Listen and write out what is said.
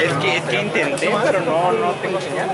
Es que, es que intenté, pero no, no tengo señal.